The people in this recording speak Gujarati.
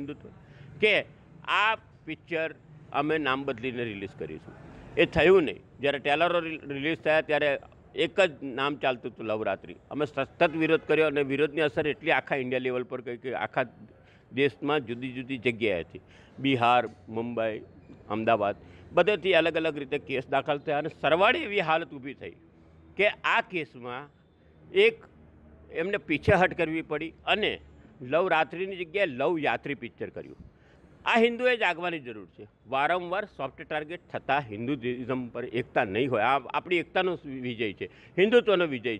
હિન્દુત્વ. કે આ પિક્ચર અમે નામ બદલીને રિલીઝ કરીશું. એ થયું નહીં. જ્યારે ટેલરો રિલીઝ થયા ત્યારે એક જ નામ ચાલતું હતું લવરાત્રિ. અમે સતત વિરોધ કર્યો અને વિરોધની અસર એટલી આખા ઇન્ડિયા લેવલ પર ગઈ કે આખા દેશમાં જુદી જુદી જગ્યાએથી બિહાર, મુંબઈ, અમદાવાદ, બધેથી અલગ અલગ રીતે કેસ દાખલ થયા અને સરવાળે એવી હાલત ઊભી થઈ કે આ કેસમાં એક એમને પીછેહટ કરવી પડી અને લવ રાત્રિની જગ્યાએ લવ યાત્રી પિક્ચર કર્યું. આ હિન્દુએ જાગવાની જરૂર છે. વારંવાર સોફ્ટ ટાર્ગેટ થતાં હિન્દુઇઝમ પર એકતા નહીં હોય. આ આપણી એકતાનો વિજય છે. હિન્દુત્વનો વિજય